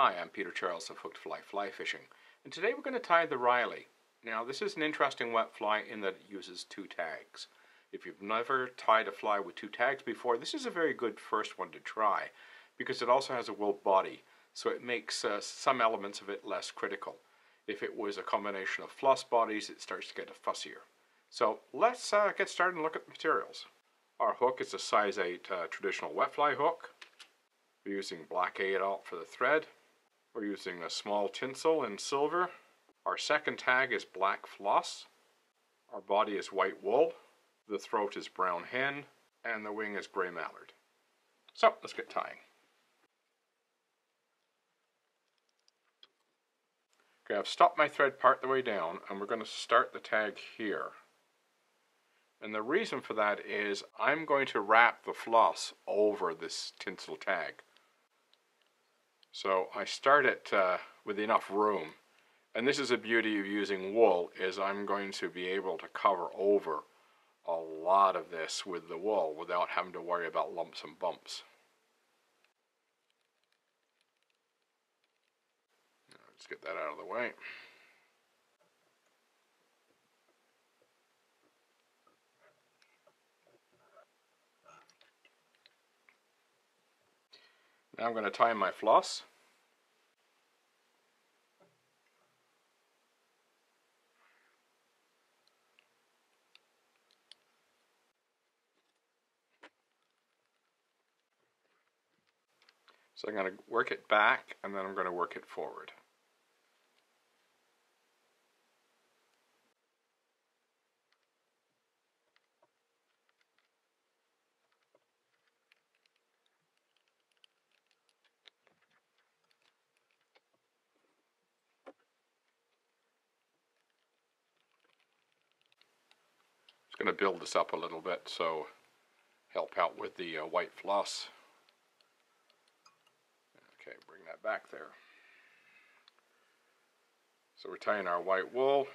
Hi, I'm Peter Charles of Hooked4Life Fly Fishing, and today we're going to tie the Riley. Now, this is an interesting wet fly in that it uses two tags. If you've never tied a fly with two tags before, this is a very good first one to try because it also has a wool body, so it makes uh, some elements of it less critical. If it was a combination of floss bodies, it starts to get fussier. So let's uh, get started and look at the materials. Our hook is a size 8 uh, traditional wet fly hook. We're using black 8 aught for the thread. We're using a small tinsel in silver. Our second tag is black floss. Our body is white wool. The throat is brown hen. And the wing is gray mallard. So let's get tying. Okay, I've stopped my thread part the way down and we're going to start the tag here. And the reason for that is I'm going to wrap the floss over this tinsel tag. So I start it uh, with enough room. And this is the beauty of using wool, is I'm going to be able to cover over a lot of this with the wool without having to worry about lumps and bumps. Let's get that out of the way. Now I'm going to tie my floss. So I'm going to work it back and then I'm going to work it forward. Going to build this up a little bit so help out with the uh, white floss. Okay, bring that back there. So we're tying our white wool.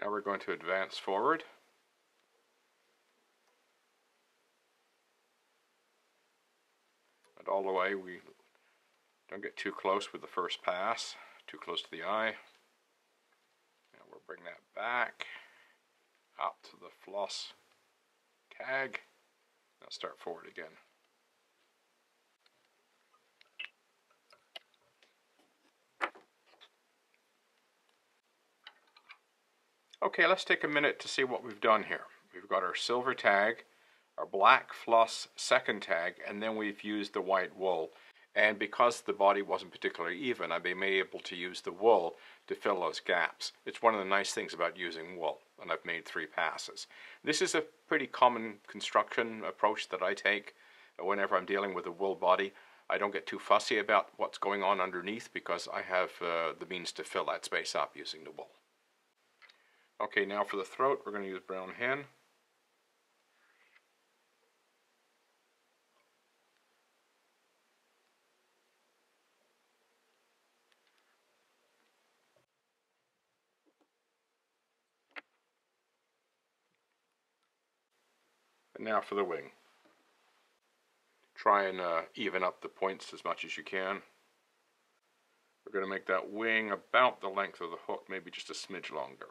Now we're going to advance forward. All the way. We don't get too close with the first pass, too close to the eye. Now we'll bring that back out to the floss tag. Now start forward again. Okay, let's take a minute to see what we've done here. We've got our silver tag our black floss second tag, and then we've used the white wool. And because the body wasn't particularly even, I've been able to use the wool to fill those gaps. It's one of the nice things about using wool, and I've made three passes. This is a pretty common construction approach that I take whenever I'm dealing with a wool body. I don't get too fussy about what's going on underneath because I have uh, the means to fill that space up using the wool. Okay, now for the throat, we're going to use brown hen. Now for the wing. Try and uh, even up the points as much as you can. We're going to make that wing about the length of the hook, maybe just a smidge longer.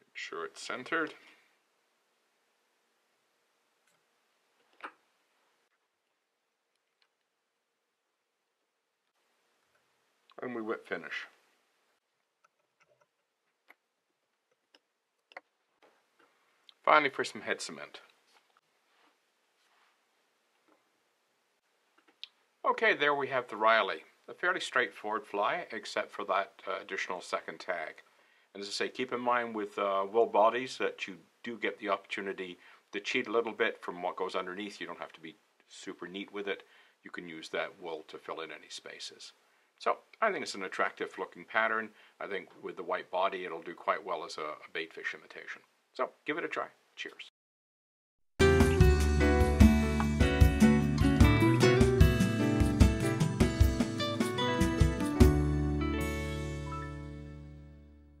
Make sure it's centered. And we whip finish. Finally for some head cement. Okay, there we have the Riley. A fairly straightforward fly, except for that uh, additional second tag. And as I say, keep in mind with uh, wool bodies that you do get the opportunity to cheat a little bit from what goes underneath. You don't have to be super neat with it. You can use that wool to fill in any spaces. So I think it's an attractive looking pattern. I think with the white body it'll do quite well as a, a bait fish imitation. So give it a try. Cheers.